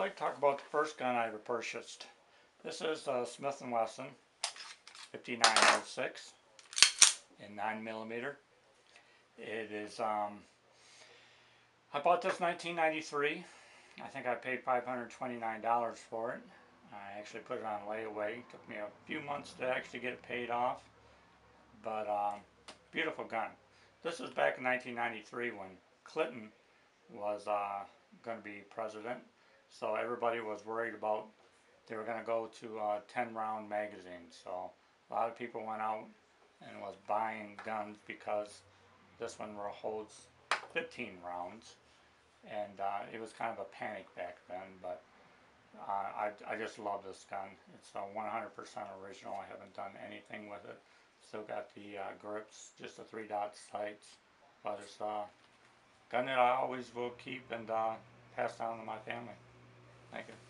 like to talk about the first gun I ever purchased. This is a Smith & Wesson 5906 in 9 millimeter. It is, um, I bought this 1993. I think I paid $529 for it. I actually put it on layaway. It took me a few months to actually get it paid off. But, um, beautiful gun. This was back in 1993 when Clinton was uh, going to be president. So everybody was worried about they were going to go to uh, 10 round magazines. So a lot of people went out and was buying guns because this one holds 15 rounds. And uh, it was kind of a panic back then, but uh, I, I just love this gun. It's a 100% original. I haven't done anything with it. Still got the uh, grips, just the three dot sights, but it's a gun that I always will keep and uh, pass down to my family. Thank you.